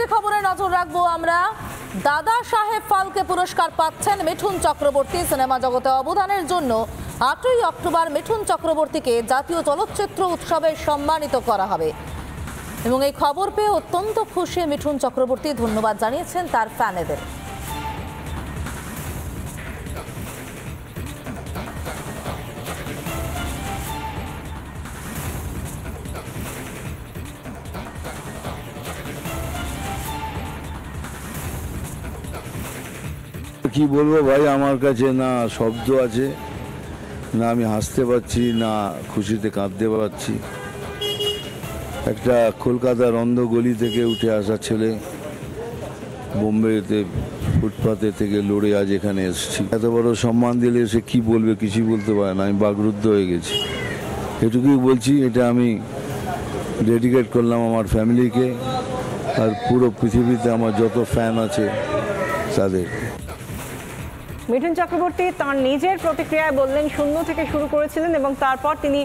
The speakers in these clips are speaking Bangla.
যে খবরে নজর রাখব আমরা, দাদা সাহেব ফালকে পুরস্কার পাচ্ছেন মিঠুন চক্রবর্তী সিনেমা জগতে অবদানের জন্য। আটই অক্টোবর মিঠুন চক্রবর্তীকে জাতীয় চলচ্চিত্র উৎসবে সম্মানিত করা হবে। এবং এই খবর পেয়ে অত্যন্ত খুশি মিঠুন চক্রবর্তী, ধন্যবাদ জানিয়েছেন তার ফ্যানেদের। কি বলব ভাই? আমার কাছে না শব্দ আছে, না আমি হাসতে পারছি, না খুশিতে কাঁদতে পারছি। একটা কলকাতার অন্ধ গলি থেকে উঠে আসা ছেলে বোম্বেতে, ফুটপাতে থেকে লড়ে আজ এখানে এসেছি। এত বড় সম্মান দিলে সে কি বলবে? কিছুই বলতে পারে না। আমি বাগরুদ্ধ হয়ে গেছি। এটুকুই বলছি, এটা আমি ডেডিকেট করলাম আমার ফ্যামিলিকে আর পুরো পৃথিবীতে আমার যত ফ্যান আছে, তাদের। মিঠুন চক্রবর্তী তার নিজের প্রতিক্রিয়ায় বললেন, শূন্য থেকে শুরু করেছিলেন এবং তারপর তিনি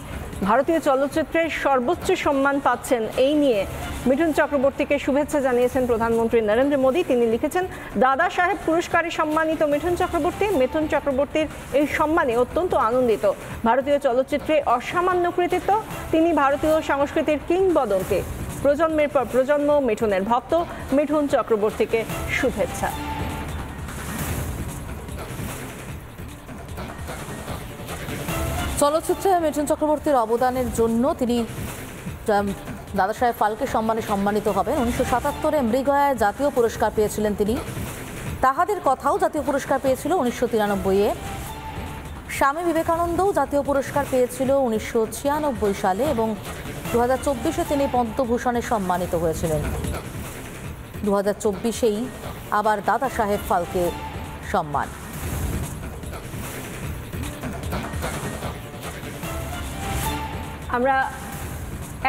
ভারতীয় চলচ্চিত্রের সর্বোচ্চ সম্মান পাচ্ছেন। এই নিয়ে মিঠুন চক্রবর্তীকে শুভেচ্ছা জানিয়েছেন প্রধানমন্ত্রী নরেন্দ্র মোদী। তিনি লিখেছেন, দাদা সাহেব পুরস্কারে সম্মানিত মিঠুন চক্রবর্তী। মিঠুন চক্রবর্তীর এই সম্মানে অত্যন্ত আনন্দিত। ভারতীয় চলচ্চিত্রে অসামান্য কৃতিত্ব। তিনি ভারতীয় সংস্কৃতির কিংবদন্তি। প্রজন্মের পর প্রজন্ম মিঠুনের ভক্ত। মিঠুন চক্রবর্তীকে শুভেচ্ছা। চলচ্চিত্রে মিঠুন চক্রবর্তীর অবদানের জন্য তিনি দাদা সাহেব ফালকে সম্মানে সম্মানিত হবেন। উনিশশো সাতাত্তরে মৃগয়ায় জাতীয় পুরস্কার পেয়েছিলেন তিনি। তাহাদের কথাও জাতীয় পুরস্কার পেয়েছিল উনিশশো তিরানব্বইয়ে। স্বামী বিবেকানন্দও জাতীয় পুরস্কার পেয়েছিল উনিশশো ছিয়ানব্বই সালে এবং দু হাজার চব্বিশে তিনি পদ্মভূষণে সম্মানিত হয়েছিলেন। দু হাজার চব্বিশেই আবার দাদা সাহেব ফালকে সম্মান। আমরা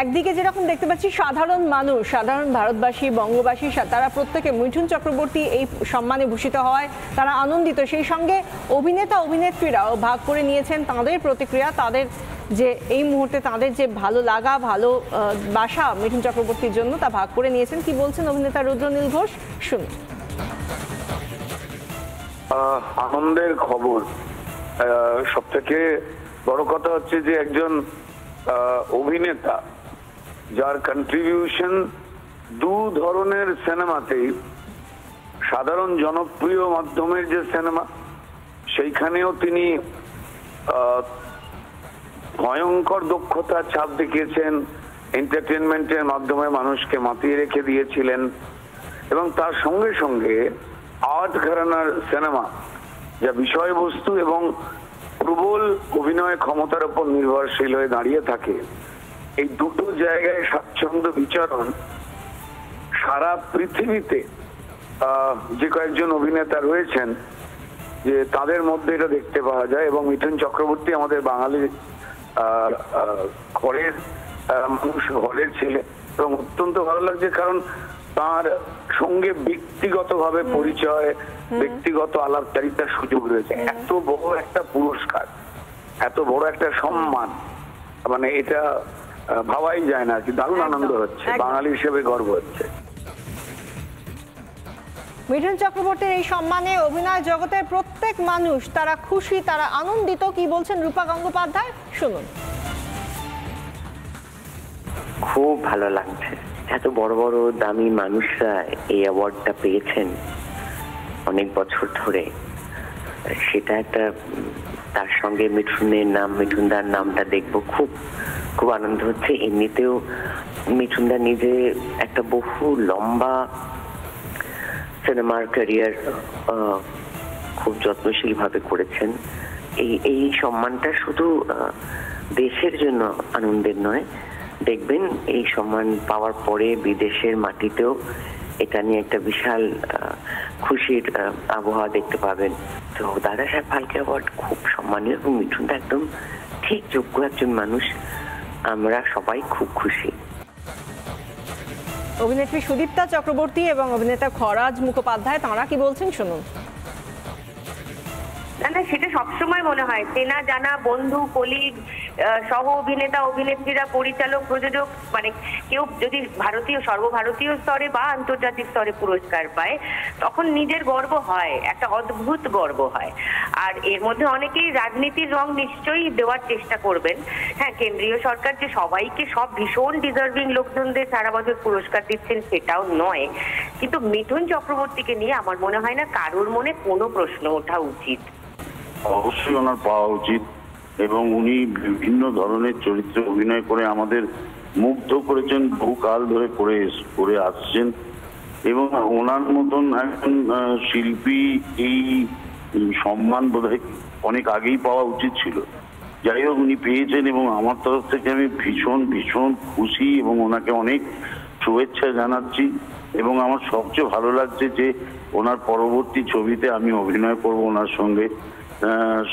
একদিকে যেরকম দেখতে পাচ্ছি সাধারণ মানুষ, সাধারণ ভারতবাসী, বঙ্গবাসী তারা প্রত্যেকে মিঠুন চক্রবর্তী এই সম্মানে ভূষিত হওয়ায় তারা আনন্দিত। সেই সঙ্গে অভিনেতা, অভিনেত্রীরাও ভাগ করে নিয়েছেন তাদের প্রতিক্রিয়া, তাদের যে এই মুহূর্তে তাদের যে ভালো লাগা, ভালো বাসা মিঠুন চক্রবর্তীর জন্য তা ভাগ করে নিয়েছেন। কি বলছেন অভিনেতা রুদ্রনীল ঘোষ? শুনুন। আনন্দের খবর। সব থেকে বড় কথা হচ্ছে যে একজন অভিনেতা, যার কন্ট্রিবিউশন দু ধরনের সিনেমাতেই সাধারণ জনপ্রিয় মাধ্যমের যে সিনেমা সেইখানেও তিনি ভয়ঙ্কর দক্ষতা ছাপ দেখিয়েছেন এন্টারটেনমেন্টের মাধ্যমে মানুষকে মাতিয়ে রেখে দিয়েছিলেন। এবং তার সঙ্গে সঙ্গে আর্ট ঘরানার সিনেমা যা বিষয়বস্তু এবং প্রবল অভিনয় ক্ষমতার উপর নির্ভরশীল হয়ে দাঁড়িয়ে থাকে। এই দুটো জায়গায় স্বাচ্ছন্দ্য বিচরণ সারা পৃথিবীতে যে কয়েকজন অভিনেতা রয়েছেন, যে তাদের মধ্যে এটা দেখতে পাওয়া যায় এবং মিঠুন চক্রবর্তী আমাদের বাঙালি ঘরের মানুষ ঘরের ছেলে এবং অত্যন্ত ভালো লাগছে কারণ তার সঙ্গে ব্যক্তিগতভাবে পরিচয় ব্যক্তিগত আলাপচারিতার সুযোগ রয়েছে। এত বড় একটা পুরস্কার এত বড় একটা সম্মান মানে এটা ভাবাই যায় না কি দারুণ আনন্দ হচ্ছে বাঙালি হিসেবে গর্ব হচ্ছে। মিঠুন চক্রবর্তীর এই সম্মানে অভিনয় জগতের প্রত্যেক মানুষ তারা খুশি তারা আনন্দিত কি বলছেন রূপা গঙ্গোপাধ্যায়? শুনুন। খুব ভালো লাগছে। এত বড় বড় দামি মানুষরা এই অ্যাওয়ার্ডটা পেয়েছেন অনেক বছর ধরে। সেটা একটা, তার সঙ্গে মিঠুনের নাম, মিঠুনদার নামটা দেখব। খুব খুব আনন্দ হচ্ছে। এমনিতেও মিঠুনদা নিজে একটা বহু লম্বা সিনেমার ক্যারিয়ার খুব যত্নশীল ভাবে করেছেন। এই এই সম্মানটা শুধু দেশের জন্য আনন্দের নয় দেখবেন, এই সম্মান পাওয়ার পরে বিদেশের মাটিতেও এটা নিয়ে একটা বিশাল খুশির আবহাওয়া দেখতে পাবেন। তো দাদা সাহেব ফালকে অ্যাওয়ার্ড খুব সম্মানীয় এবং মিঠুনদা একদম ঠিক যোগ্য একজন মানুষ। আমরা সবাই খুব খুশি। অভিনেত্রী সুদীপ্তা চক্রবর্তী এবং অভিনেতা খরাজ মুখোপাধ্যায়, তাঁরা কি বলছেন শুনুন। সবসময় মনে হয়, চেনা, জানা, বন্ধু কলিগ সহ অভিনেতা, অভিনেত্রীরা, পরিচালক, প্রযোজক মানে কেউ যদি ভারতীয়, সর্বভারতীয় স্তরে বা আন্তর্জাতিক স্তরে পুরস্কার পায়, তখন নিজের গর্ব হয়, একটা অদ্ভুত গর্ব হয়। আর এর মধ্যে অনেকেই রাজনীতির রং নিশ্চয়ই দেওয়ার চেষ্টা করবেন। হ্যাঁ কেন্দ্রীয় সরকার যে সবাইকে সব ভীষণ ডিজার্ভিং লোকজনদের সারা বছর পুরস্কার দিচ্ছেন সেটাও নয়। কিন্তু মিঠুন চক্রবর্তীকে নিয়ে আমার মনে হয় না কারোর মনে কোনো প্রশ্ন ওঠা উচিত। অবশ্যই ওনার পাওয়া উচিত এবং উনি বিভিন্ন ধরনের চরিত্রে অভিনয় করে আমাদের মুগ্ধ করেছেন, বহুকাল ধরে করে করে আসছেন এবং ওনার মতন একজন শিল্পী এই সম্মান বোধহয় অনেক আগেই পাওয়া উচিত ছিল। যাই হোক, উনি পেয়েছেন এবং আমার তরফ থেকে আমি ভীষণ ভীষণ খুশি এবং ওনাকে অনেক শুভেচ্ছা জানাচ্ছি এবং আমার সবচেয়ে ভালো লাগছে যে ওনার পরবর্তী ছবিতে আমি অভিনয় করব ওনার সঙ্গে।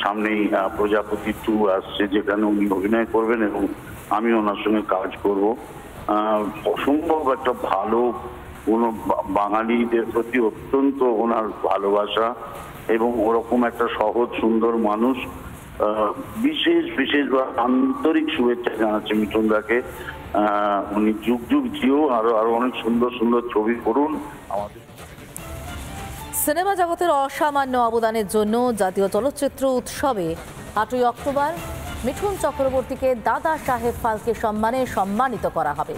সামনেই প্রজাপতি টু আসছে, যেখানে উনি অভিনয় করবেন এবং আমি ওনার সঙ্গে কাজ করব। অসম্ভব একটা ভালো কোনো বাঙালিদের প্রতি অত্যন্ত ওনার ভালোবাসা এবং ওরকম একটা সহজ, সুন্দর মানুষ বিশেষ বিশেষ বা আন্তরিক শুভেচ্ছা জানাচ্ছি মিঠুনদাকে। উনি যুগ যুগ জিও, আরও আরও অনেক সুন্দর সুন্দর ছবি করুন। আমাদের সিনেমা জগতের অসামান্য অবদানের জন্য জাতীয় চলচ্চিত্র উৎসবে আটই অক্টোবর মিঠুন চক্রবর্তীকে দাদা সাহেব ফালকে সম্মানে সম্মানিত করা হবে।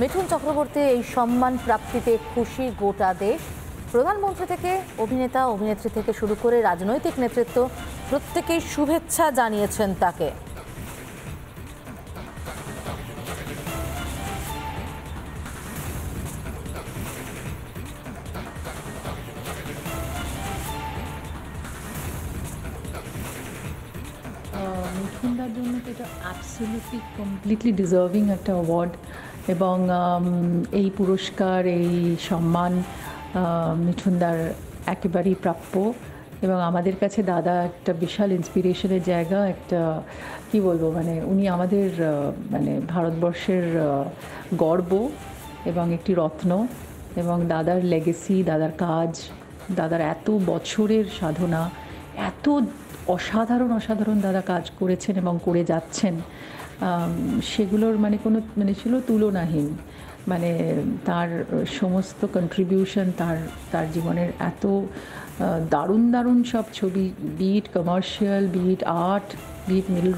মিঠুন চক্রবর্তী এই সম্মান প্রাপ্তিতে খুশি গোটা দেশ। প্রধানমন্ত্রী থেকে অভিনেতা, অভিনেত্রী থেকে শুরু করে রাজনৈতিক নেতৃত্ব প্রত্যেকেই শুভেচ্ছা জানিয়েছেন তাকে। অ্যাবসলিউটলি কমপ্লিটলি ডিজার্ভিং একটা অ্যাওয়ার্ড এবং এই পুরস্কার এই সম্মান মিঠুনদার একেবারেই প্রাপ্য এবং আমাদের কাছে দাদা একটা বিশাল ইন্সপিরেশনের জায়গা একটা কি বলব মানে উনি আমাদের মানে ভারতবর্ষের গর্ব এবং একটি রত্ন এবং দাদার লেগেসি দাদার কাজ দাদার এত বছরের সাধনা এত অসাধারণ অসাধারণ দাদা কাজ করেছেন এবং করে যাচ্ছেন। সেগুলোর মানে কোনো মানে ছিল তুলনাহীন। মানে তার সমস্ত কন্ট্রিবিউশন তার তার জীবনের এত দারুণ দারুণ সব ছবি bit commercial bit art bit middle